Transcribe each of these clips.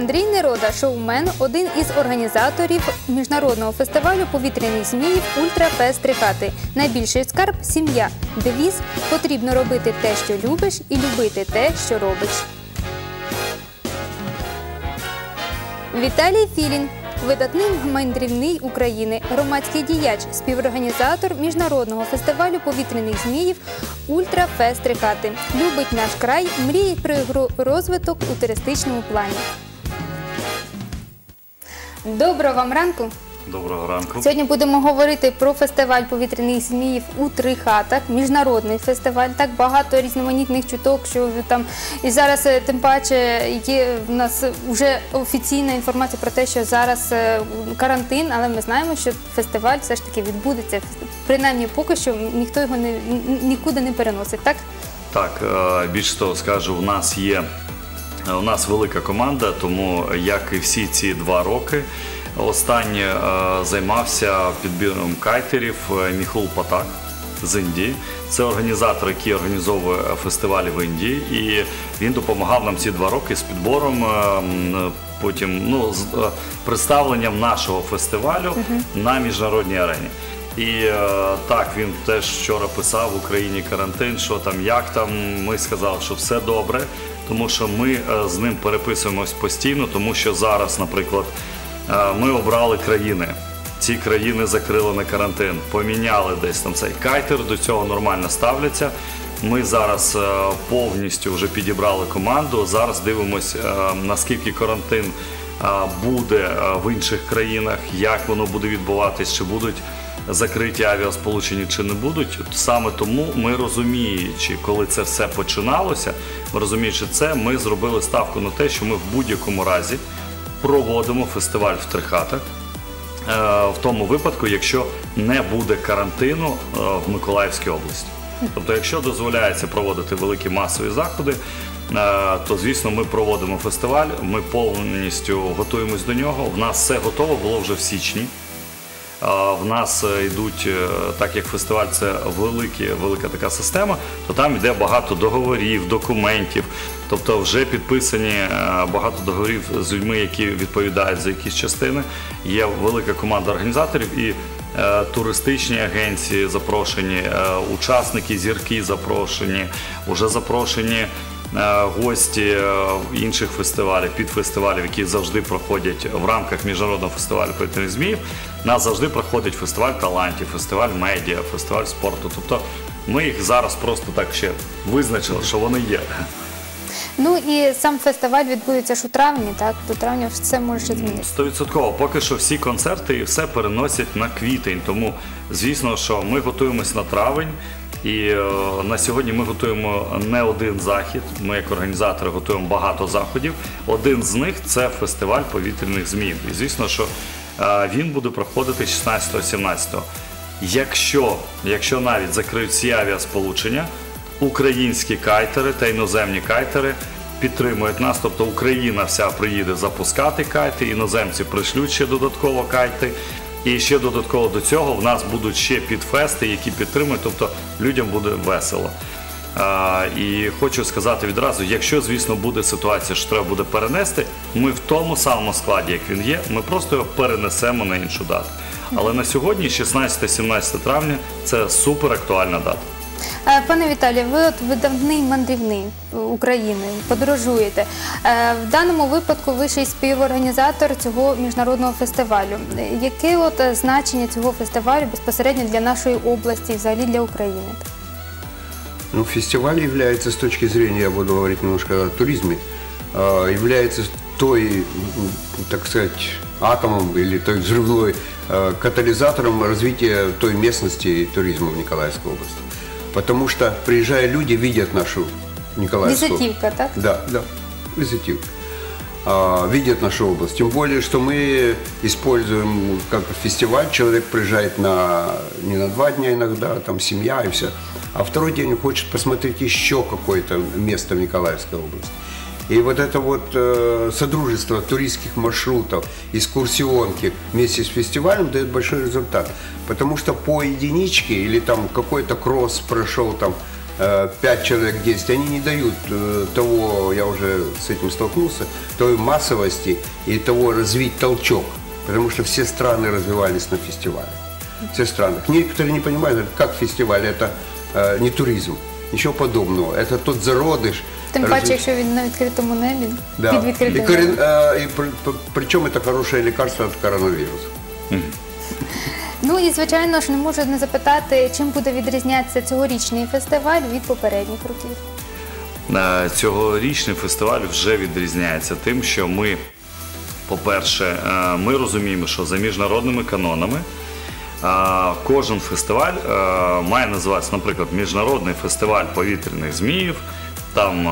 Андрій Нерода, шоумен, один із організаторів міжнародного фестивалю повітряних зміїв Ультрафест Три хати. Найбільший скарб сім'я. Девіз потрібно робити те, що любиш, і любити те, що робиш. Віталій Філін. Видатний мандрівний України, громадський діяч, співорганізатор міжнародного фестивалю повітряних зміїв Ультрафест Три. Любить наш край, мріє про розвиток у туристичному плані. Доброго вам ранку! Доброго ранку. Сьогодні будемо говорити про фестиваль повітряних зміїв у три хатах, міжнародний фестиваль. Так багато різноманітних чуток, що там і зараз е, тим паче є в нас вже офіційна інформація про те, що зараз е, карантин, але ми знаємо, що фестиваль все ж таки відбудеться. Принаймні, поки що ніхто його не нікуди не переносить. Так Так, е, більш того скажу, у нас є у нас велика команда, тому як і всі ці два роки. Останнє е, займався підбіром кайтерів е, Міхул Патак з Індії. Це організатор, який організовує фестивалі в Індії, і він допомагав нам ці два роки з підбором. е, Потім ну, з е, представленням нашого фестивалю на міжнародній арені. І е, так він теж вчора писав в Україні карантин, що там, як там. Ми сказали, що все добре, тому що ми е, з ним переписуємось постійно, тому що зараз, наприклад, е, ми обрали країни. Ці країни закрили на карантин, поміняли десь там цей кайтер, до цього нормально ставляться. Ми зараз е, повністю вже підібрали команду. Зараз дивимося, наскільки карантин буде в інших країнах, як воно буде відбуватись, чи будуть закриті авіасполучення чи не будуть. Саме тому ми розуміючи, коли це все починалося, розуміючи це, ми зробили ставку на те, що ми в будь-якому разі проводимо фестиваль в Трихатах. е, В тому випадку, якщо не буде карантину е, в Миколаївській області. Тобто, якщо дозволяється проводити великі масові заходи, е, то звісно ми проводимо фестиваль, ми повністю готуємось до нього. В нас все готово було вже в січні. В нас е, йдуть, е, так як фестиваль це великі, велика така система, то там йде багато договорів, документів. Тобто вже підписані е, багато договорів з людьми, які відповідають за якісь частини. Є велика команда організаторів і туристичні агенції запрошені, учасники зірки запрошені, вже запрошені. Гості інших фестивалів, підфестивалів, які завжди проходять в рамках міжнародного фестивалю повітряних зміїв, у нас завжди проходить фестиваль талантів, фестиваль медіа, фестиваль спорту. Тобто ми їх зараз просто так ще визначили, що вони є. ну і сам фестиваль відбудеться ж у травні. Так до травня все може змінитися. Стовідсотково, поки що всі концерти і все переносять на квітень. Тому звісно, що ми готуємось на травень. І е, на сьогодні ми готуємо не один захід. Ми, як організатори, готуємо багато заходів. Один з них це фестиваль повітряних змін. І звісно, що він буде проходити 16-17. Якщо, якщо навіть закриють всі авіасполучення, українські кайтери та іноземні кайтери підтримують нас. Тобто Україна вся приїде запускати кайти, іноземці пришлють ще додатково кайти. І ще додатково до цього в нас будуть ще підфести, які підтримують, тобто людям буде весело. І хочу сказати відразу, якщо, звісно, буде ситуація, що треба буде перенести, ми в тому самому складі, як він є, ми просто його перенесемо на іншу дату. Але на сьогодні, 16-17 травня, це супер актуальна дата. Е, Пане Віталію, ви от видавний мандрівний України, подорожуєте. Е, В даному випадку ви ще й співорганізатор цього міжнародного фестивалю. Яке от е, значення цього фестивалю безпосередньо для нашої області, взагалі для України? Ну, фестиваль является, с точки зрения, я буду говорить немножко о туризме, а, является той, так сказать, атомом или той взрывной а, катализатором развития той местности туризма в Николаевской области. Потому что, приезжая люди, видят нашу Николаевскую Візитівка, так? да, да, визитивка. А, видят нашу область. Тем более, что мы используем как фестиваль. Человек приезжает на, не на два дня иногда, там семья и все. А второй день хочет посмотреть еще какое-то место в Николаевской области. И вот это вот э, содружество туристских маршрутов, экскурсионки вместе с фестивалем дает большой результат. Потому что по единичке или там какой-то кросс прошел там 5 человек 10, они не дают э, того, я уже с этим столкнулся, той массовости и того развить толчок. Потому что все страны развивались на фестивале. Все страны. Некоторые не понимают, как фестиваль, это э, не туризм. Ничего подобного. Это тот зародыш. Тим развит- паче, якщо він на відкритому небі, да. під И, відкритим корен- небом. э, и при- при- причем это Ну і звичайно ж не можу не запитати, чим буде відрізнятися цьогорічний фестиваль від попередніх років. Цьогорічний фестиваль вже відрізняється тим, що ми, по-перше, е, ми розуміємо, що за міжнародними канонами е, кожен фестиваль е, має називатися, наприклад, Міжнародний фестиваль повітряних зміїв, там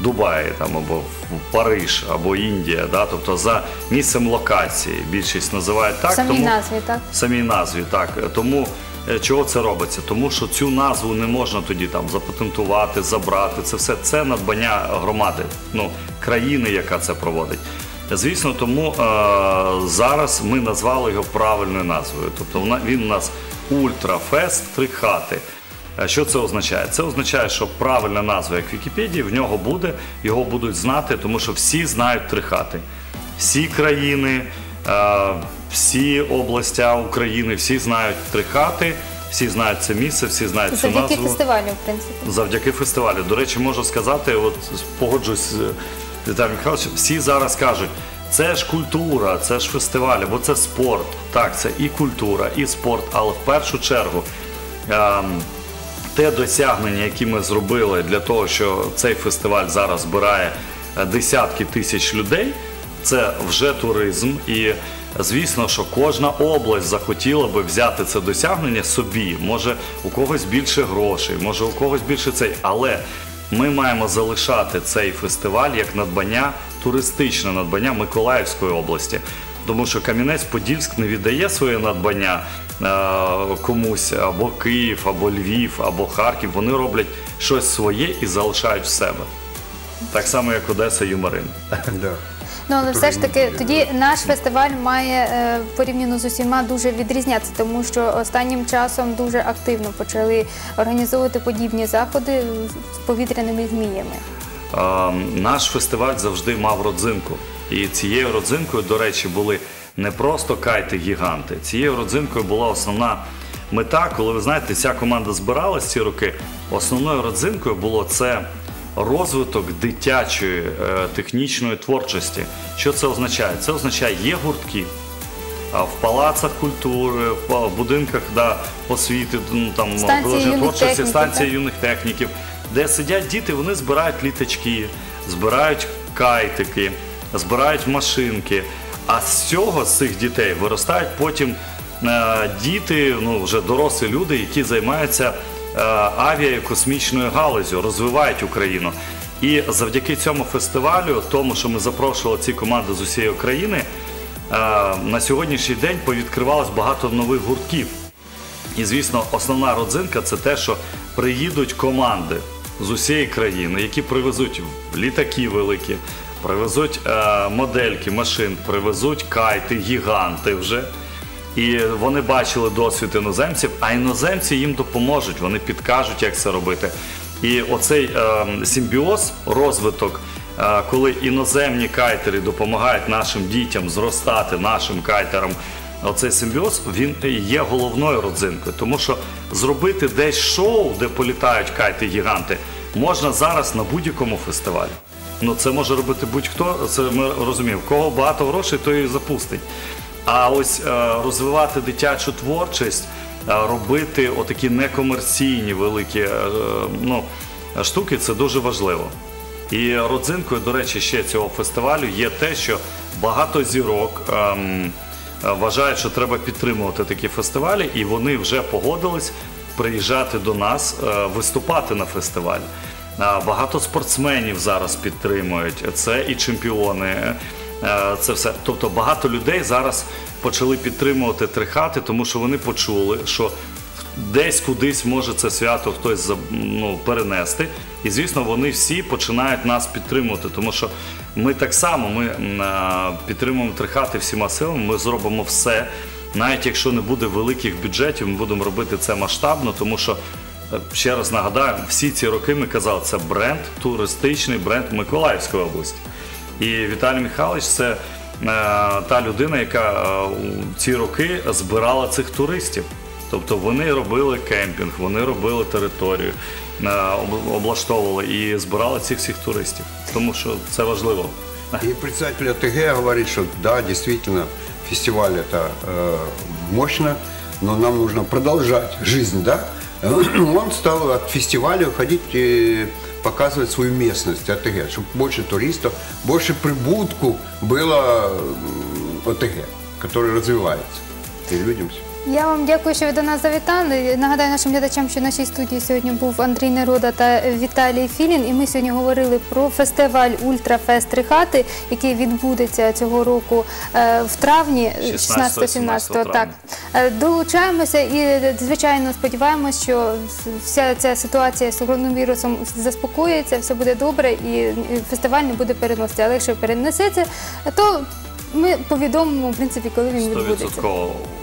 Дубай там, або в Париж, або Індія. Да? Тобто за місцем локації більшість називають так. Самій тому- назві, так? в самій назві, так. Тому е, чого це робиться? Тому що цю назву не можна тоді там запатентувати, забрати. Це все це надбання громади, ну, країни, яка це проводить. Звісно, тому е, зараз ми назвали його правильною назвою. Тобто вона- він у нас Ультрафест Три хати. Е, Що це означає? Це означає, що правильна назва, як Вікіпедії, в нього буде, його будуть знати, тому що всі знають три хати. Всі країни, е, всі області України, всі знають три хати, всі знають це місце, всі знають цю Завдяки фестивалю, в принципі. Завдяки фестивалю. До речі, можу сказати, от погоджуюсь з Віталієм Михайловичем, всі зараз кажуть, це ж культура, це ж фестиваль, бо це спорт. Так, це і культура, і спорт, але в першу чергу. ем, те досягнення, які ми зробили для того, що цей фестиваль зараз збирає е, десятки тисяч людей, це вже туризм. І звісно, що кожна область захотіла би взяти це досягнення собі. Може, у когось більше грошей, може у когось більше цей. Але ми маємо залишати цей фестиваль як надбання, туристичне надбання Миколаївської області. Тому що Кам'янець-Подільськ не віддає своє надбання е, комусь або Київ, або Львів, або Харків. Вони роблять щось своє і залишають в себе. Так само, як Одеса і Марин. Да. Ну але все ж таки, тоді наш фестиваль має е, порівняно з усіма дуже відрізнятися, тому що останнім часом дуже активно почали організовувати подібні заходи з повітряними зміями. Е, Наш фестиваль завжди мав родзинку. І цією родзинкою, до речі, були не просто кайти-гіганти. Цією родзинкою була основна мета, коли ви знаєте, ця команда збиралась ці роки. Основною родзинкою було це розвиток дитячої е, технічної творчості. Що це означає? Це означає, є гуртки, в палацах культури, в будинках да, освіти, ну, там Станції творчості, станції юних техніків, де сидять діти, вони збирають літачки, збирають кайтики, збирають машинки. А з цього, з цих дітей, виростають потім е, діти, ну вже дорослі люди, які займаються е, авіа космічною галузю, розвивають Україну. І завдяки цьому фестивалю, тому що ми запрошували ці команди з усієї України, е, на сьогоднішній день повідкривалось багато нових гуртків. І звісно, основна родзинка це те, що приїдуть команди з усієї країни, які привезуть літаки великі, привезуть е, модельки машин, привезуть кайти, гіганти вже. І вони бачили досвід іноземців, а іноземці їм допоможуть, вони підкажуть, як це робити. І оцей е, симбіоз, розвиток, е, коли іноземні кайтери допомагають нашим дітям зростати, нашим кайтерам, оцей симбіоз він є головною родзинкою. Тому що зробити десь шоу, де політають кайти-гіганти, можна зараз на будь-якому фестивалі. Ну це може робити будь-хто. Це ми розуміємо. Кого багато грошей, то і запустить. А ось е, розвивати дитячу творчість, е, робити отакі некомерційні великі е, ну, штуки це дуже важливо. І родзинкою, до речі, ще цього фестивалю є те, що багато зірок ем, вважають, що треба підтримувати такі фестивалі, і вони вже погодились приїжджати до нас, е, виступати на фестивалі. А, Багато спортсменів зараз підтримують. Це і чемпіони. е, Це все. Тобто багато людей зараз почали підтримувати три хати, тому що вони почули, що десь кудись може це свято хтось ну, перенести. І звісно, вони всі починають нас підтримувати, тому що ми так само ми підтримуємо три хати всіма силами. Ми зробимо все. Навіть якщо не буде великих бюджетів, ми будемо робити це масштабно, тому що Е, Ще раз нагадаю, всі ці роки ми казали, це бренд, туристичний бренд Миколаївської області. І Віталій Михайлович це е, та людина, яка е, у ці роки збирала цих туристів. Тобто вони робили кемпінг, вони робили територію, е, облаштовували і збирали цих всіх туристів. Тому що це важливо. И представитель АТГ говорит, что да, действительно, фестиваль это э, мощно, но нам нужно продолжать жизнь, да. Он стал от фестиваля уходить и показывать свою местность АТГ, чтобы больше туристов, больше прибутку было м, ОТГ, который развивается. И людям всё. Я вам дякую, що ви до нас завітали. Нагадаю нашим глядачам, що в нашій студії сьогодні був Андрій Нерода та Віталій Філін. І ми сьогодні говорили про фестиваль Ультрафест Три хати, який відбудеться цього року е, в травні, 16-17 так. Е, Долучаємося і, звичайно, сподіваємося, що вся ця ситуація з коронавірусом заспокоїться, все буде добре і фестиваль не буде переноситися. Але якщо перенесеться, то ми повідомимо, в принципі, коли він відбудеться.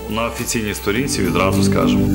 100% на офіційній сторінці відразу скажемо.